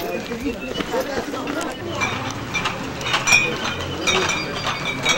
Thank you.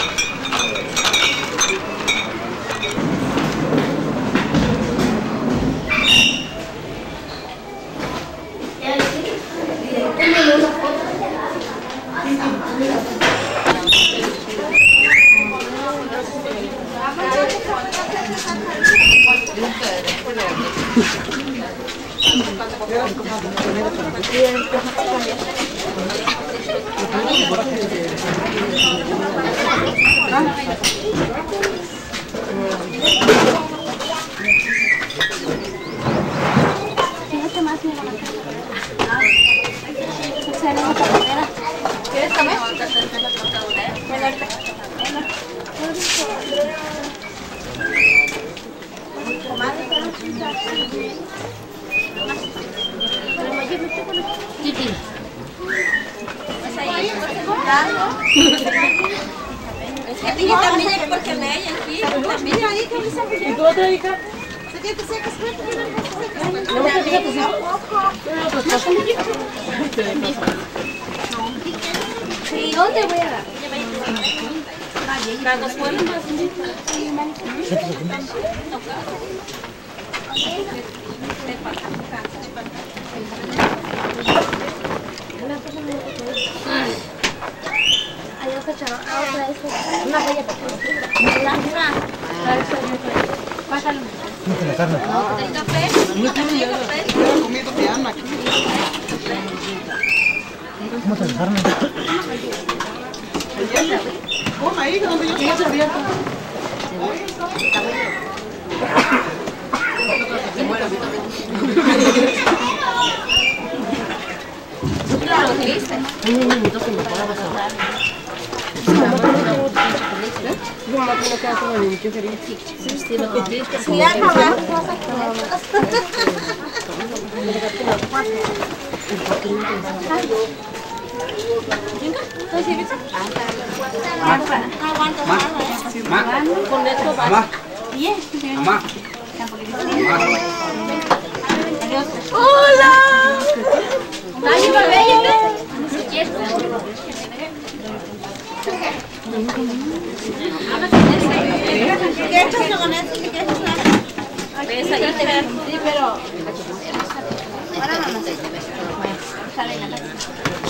Pon ahí donde yo estoy abierto. Un minuto Mamá. ¡Hola!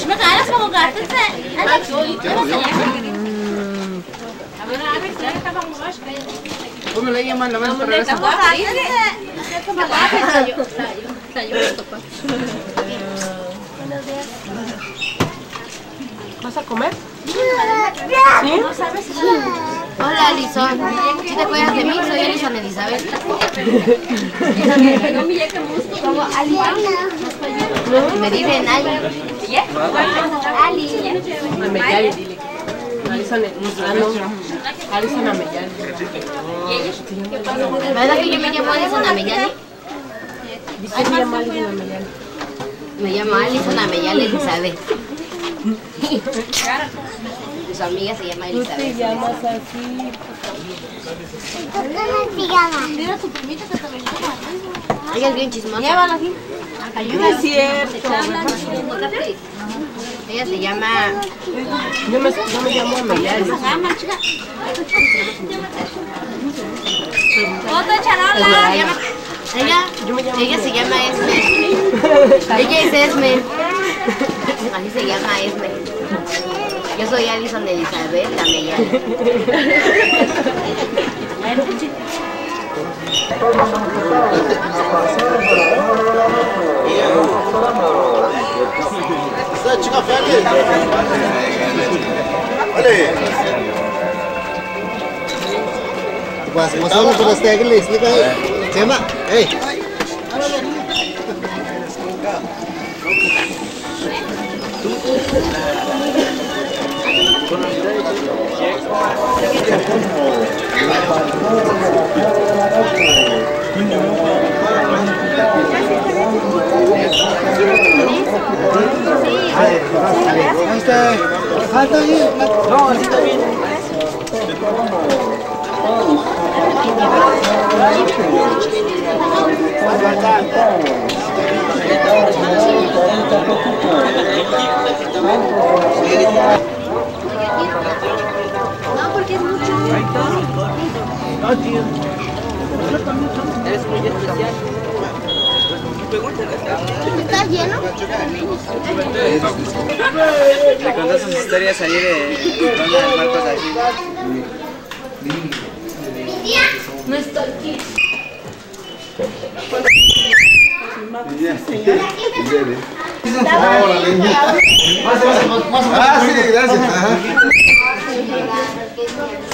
Şimdi gayret mi bu gazete? Evet. ¿Cómo le llaman la mano para eso? ¿Vas a comer? Hola, Alison. ¿Sí te acuerdas de mí? Soy Alison Elizabeth. Como Aliana. Me dicen Ali. Ali. Alison, ah, no. Alison Ameyali. ¿Verdad que yo me llamo Alison Ameyali? Dice que llama Alison Ameyali. Me llamo Alison Ameyali Elizabeth. Su amiga se llama Tú te Elizabeth. llamas así. Mira, tu primita que te venía. Ella es bien chismosa. Llévala aquí. No es cierto. Ella se llama... Yo me, yo me llamo de charola. Ella, ella se llama Esme. Ella es Esme. Así se llama Esme. Yo soy Alison Elizabeth, la café ali. Olha aí. Mas masa lu terus tag list ni kan. Cema. Eh. No, porque es mucho. ¿Estás lleno? Le contó sus historias ahí de Marcos así. No estoy Ah, sí, gracias.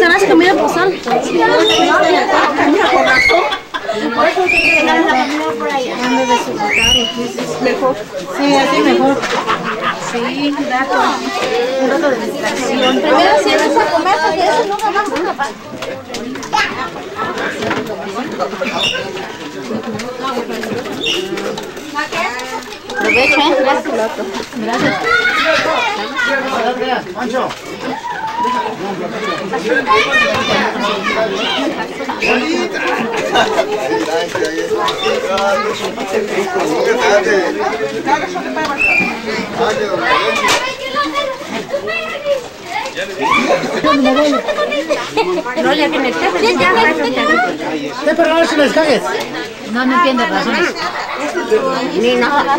para pegar un pozole. Ajá. ¿Esta no pozol? Mejor. Sí, así mejor. Sí, un rato. Un rato de distracción. Primero sientes a comer porque eso nunca más es capaz. Aprovecho, ¿eh? Gracias. Gracias. Te pero si les cagues. No, no entiendo razones. Ni nada.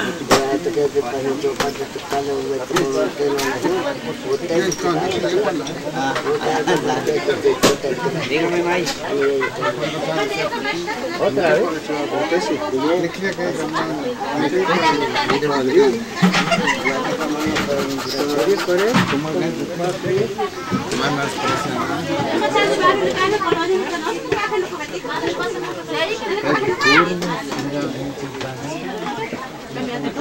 तो कहते पहले जो पद काले हुए तो होते हैं होते हैं होते हैं देखो मैं भाई होता है होते से ये लिखने का काम है ये करे तुम्हारे तुम्हारे नाम president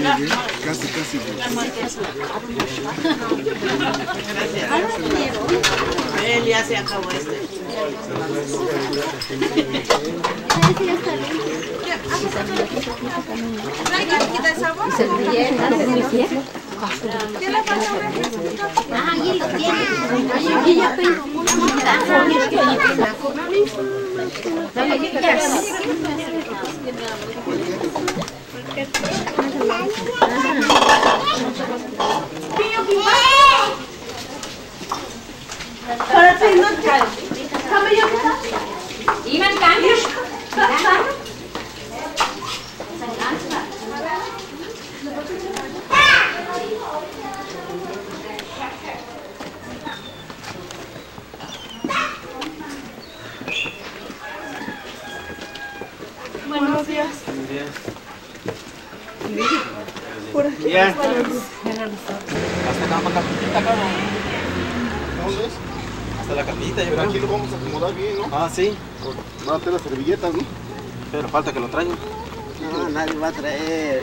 ¿Otra vez? Casi, casi. Él ya se acabó este. Ah. Ay, ya tengo Ya. ¿Dónde es? Hasta la camita, yo Pero aquí creo. lo vamos a acomodar bien, ¿no? Ah, sí. Van a tener las servilletas, ¿no? Pero falta que lo traigan. No, nadie va a traer.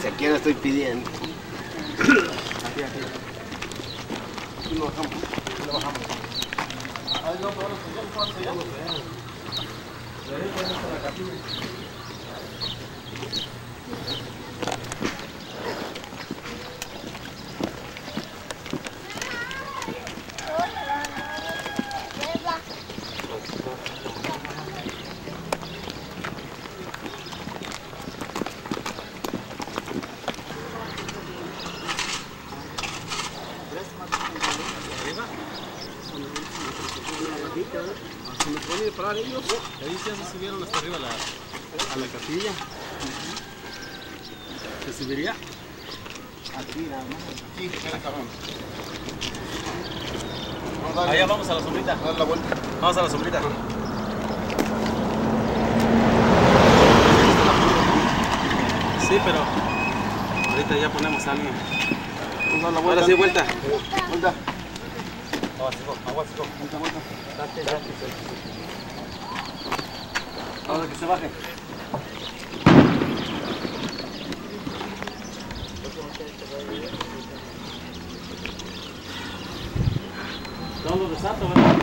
Si aquí lo estoy pidiendo. Ahí ya se subieron hasta arriba a la, a la capilla. ¿Se subiría? Aquí, nada más. Aquí, ven acá, vamos. Vamos a darle- Allá vamos a la sombrita. dar la vuelta. Vamos a la sombrita. Sí, pero ahorita ya ponemos a alguien. Vamos a dar la vuelta. Ahora sí, vuelta. Vuelta. Ahora que se baje. No lo desato, ¿verdad?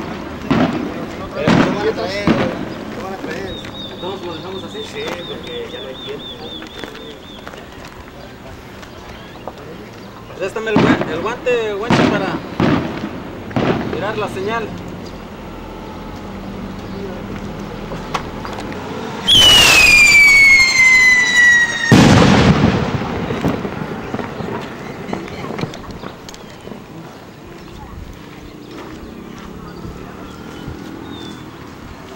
¿Qué van a traer? ¿Qué van a traer? Todos lo dejamos así. Sí, porque ya no hay tiempo. Préstame el, gua- el guante, guanche, para mirar la señal.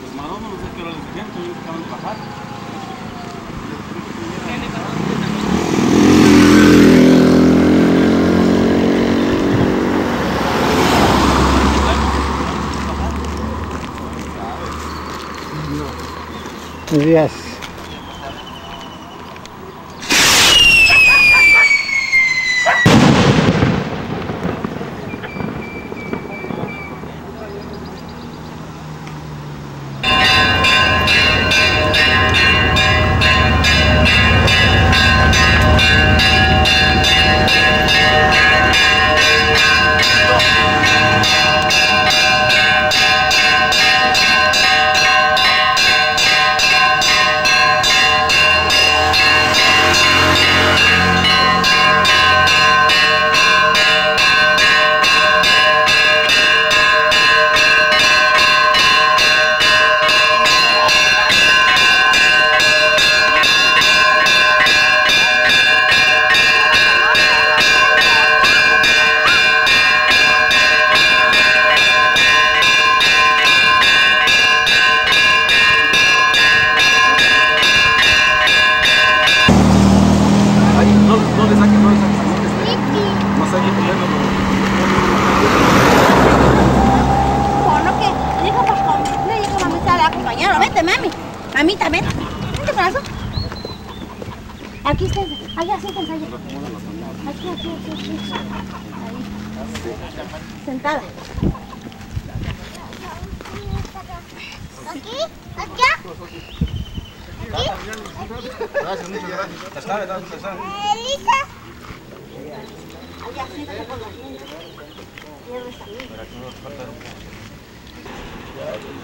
Los maronos no sé qué hora les dijeron, que ellos acaban de bajar. Días. Aquí está. Allá, siéntense allá. Aquí, aquí, aquí, aquí. Ahí. Sentada. Aquí, acá. Gracias, muchas gracias. Elisa. Allá, siéntate con los niños. Gracias.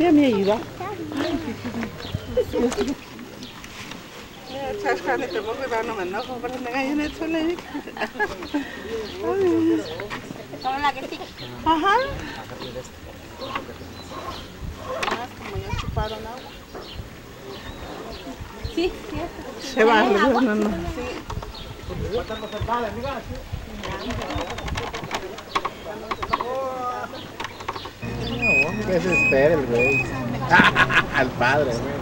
Ya me iba. Sabes cuando te pongo y no me enojo, pero me gallo en el suelo ahí. Hola, que sí. Ajá. Ah, como ya chuparon agua. Sí, Se va, no, no, no. Se espera el güey. Al padre, güey.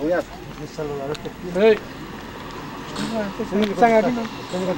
Voy a este. Están aquí, ¿no? Tengo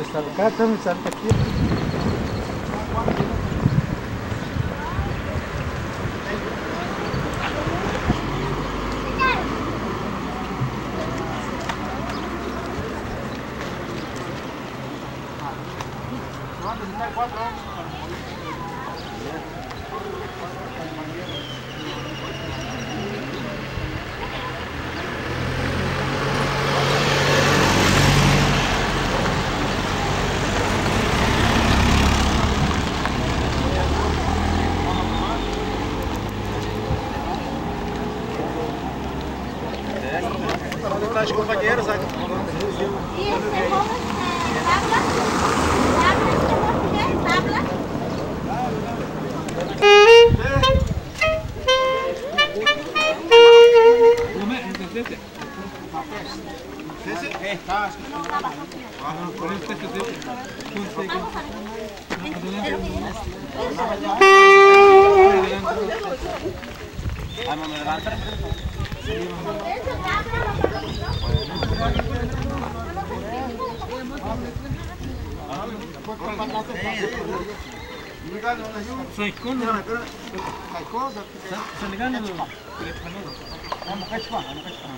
estás. Con este que te... Vamos, me levantas. Saikon, saikon, Senegal, Senegal. Vamos, cachuá, vamos, cachuá.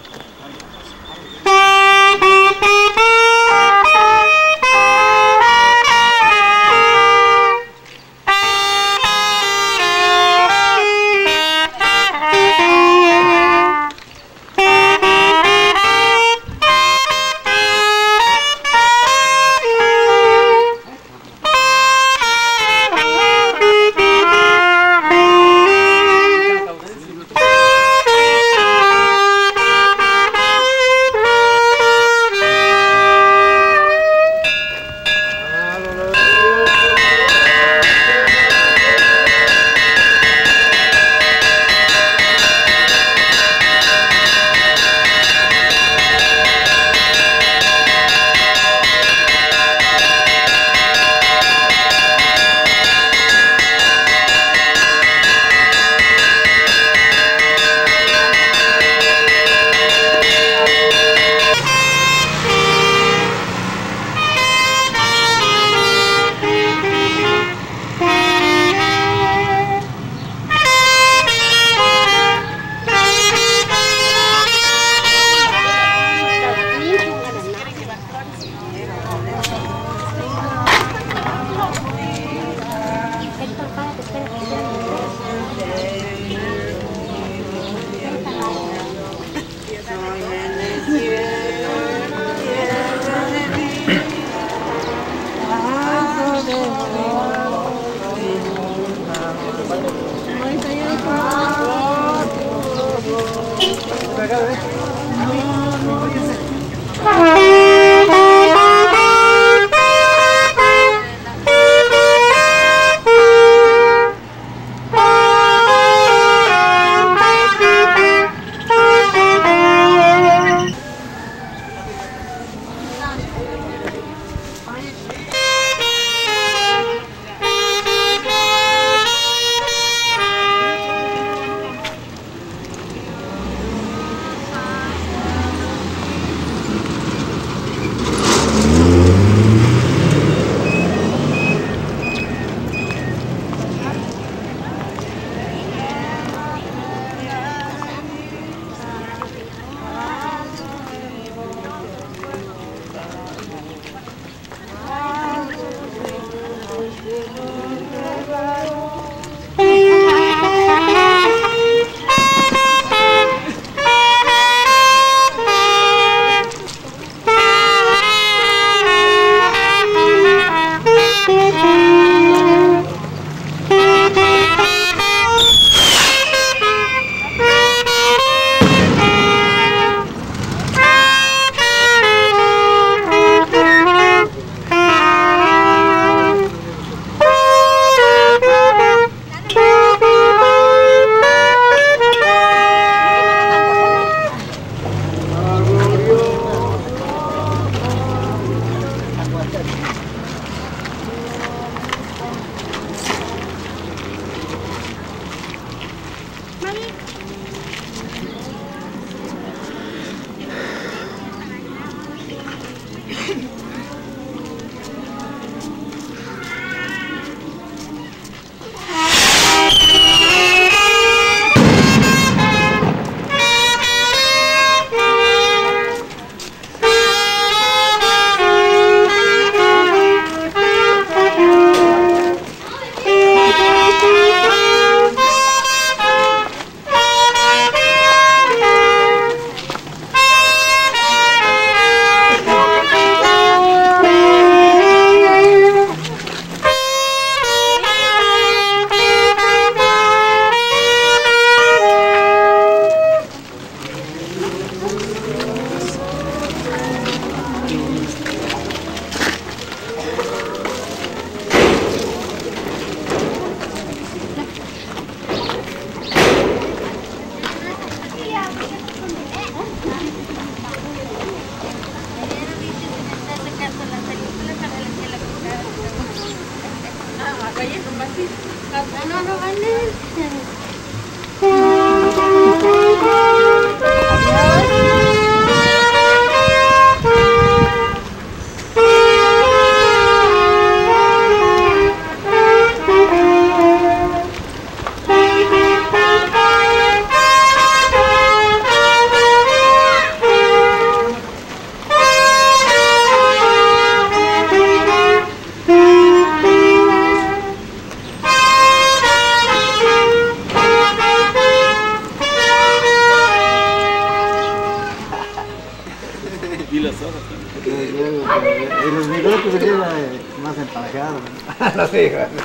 No sé,